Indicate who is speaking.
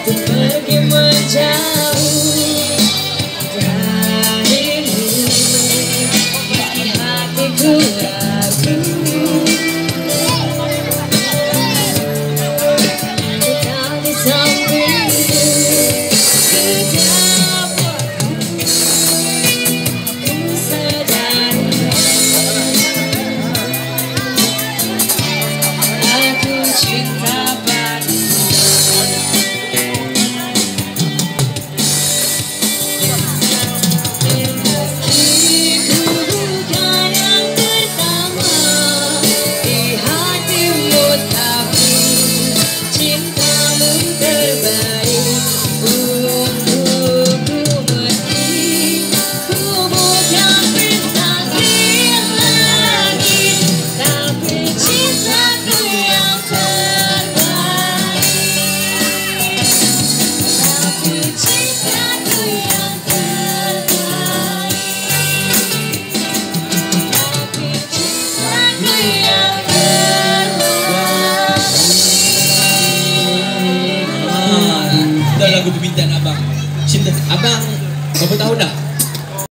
Speaker 1: Ku pergi menjauh Darimu Hatiku lagu permintaan abang. Cinta abang berapa tahun dah?